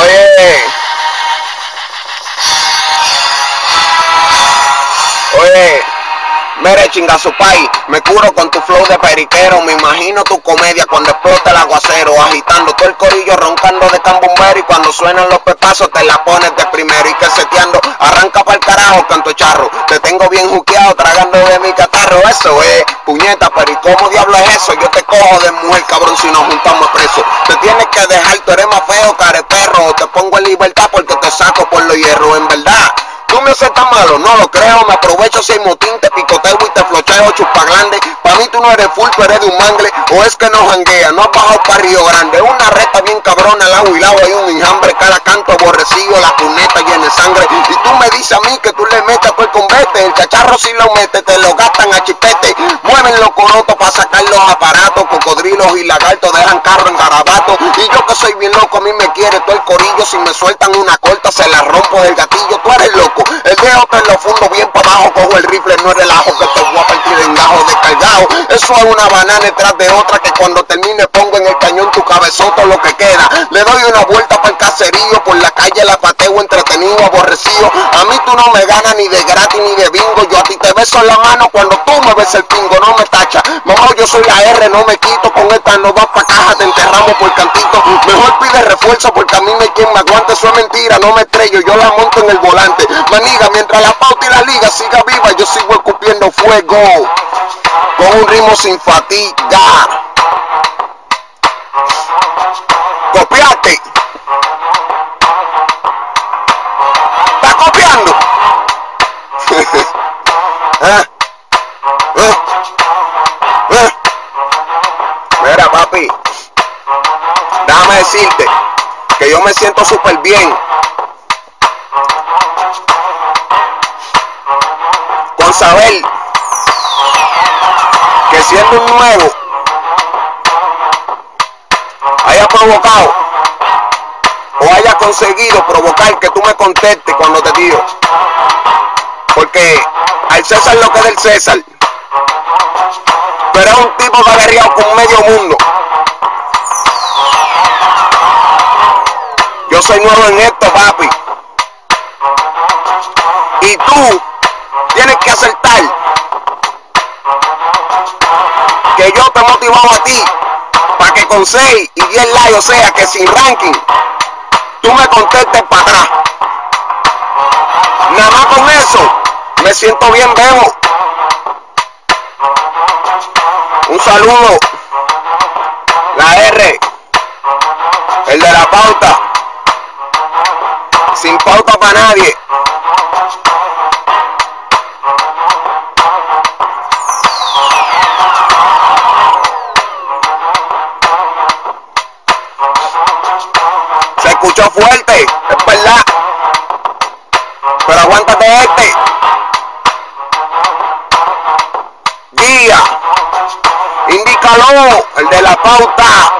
Oye. Oye. Mere chinga su país, me curo con tu flow de periquero, me imagino tu comedia cuando explota el aguacero, agitando todo el corillo, roncando de cambumbero y cuando suenan los pepazos te la pones de primero y que carajo, canto charro, te tengo bien juqueado, tragando de mi catarro, eso es, puñeta, pero ¿y cómo diablo es eso? Yo te cojo de mujer, cabrón, si nos juntamos presos, te tienes que dejar, tú eres más feo, care perro, te pongo en libertad porque te saco por los hierros, en verdad. Tú me haces tan malo, no lo creo, me aprovecho si hay motín, te picoteo y te flocheo chupa grande. Para mí tú no eres full, eres de un mangle, o es que no janguea, no has bajado para Río Grande. Una reta bien cabrona, lado y lado hay un enjambre, cada canto aborrecido, la cuneta llena de sangre. Y tú me dices a mí que tú le metes por el convete, el cacharro si lo mete, te lo gastan a chipete. Mueven los corotos para sacar los aparatos, cocodrilos y lagartos dejan carro en garabato. Y yo que soy bien loco, a mí me quiere todo el corillo, si me sueltan una corta se la rompo del gatillo, tú eres loco. El dedo te lo abajo, cojo el rifle, no relajo que te voy a partir en gajo descargado. Eso es una banana detrás de otra que cuando termine pongo en el cañón tu cabezoto lo que queda. Le doy una vuelta para el caserío, por la calle la pateo entretenido, aborrecido. A mí tú no me ganas ni de gratis ni de bingo. Yo a ti te beso en la mano cuando tú me ves el pingo, no me tacha. Mamá, yo soy la R, no me quito con esta, no vas pa' caja, te enterramos por cantito. Mejor pide refuerzo porque a mí me hay quien me aguante, eso es mentira, no me estrello, yo la monto en el volante. Maniga, mientras la pauta y la liga siga viva, yo sigo escupiendo fuego. Con un ritmo sin fatiga. Copiate. ¿Estás copiando? ¿Ah? ¿Ah? ¿Ah? Mira, papi, déjame decirte que yo me siento súper bien saber que siendo un nuevo haya provocado o haya conseguido provocar que tú me contestes cuando te digo. Porque al César lo que es del César. Pero es un tipo que ha con medio mundo. Yo soy nuevo en esto, papi. Y tú tienes que acertar que yo te he motivado a ti para que con 6 y 10 likes, o sea que sin ranking, tú me contestes para atrás. Nada más con eso, me siento bien, Bebo. Un saludo. La R. El de la pauta. Sin pauta para nadie. Escuchó fuerte, es verdad. Pero aguántate este. Guía. Indícalo, el de la pauta.